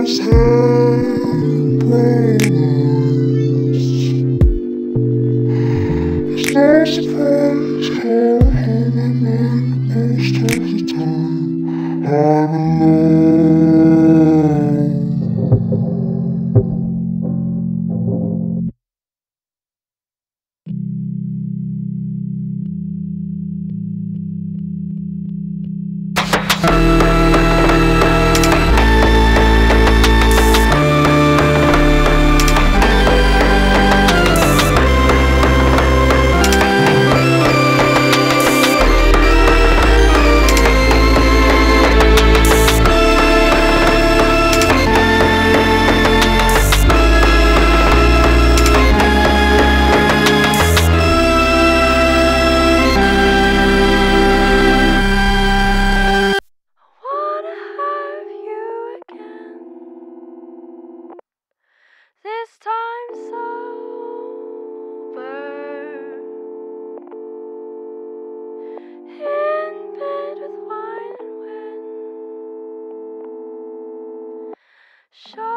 first hand Sure.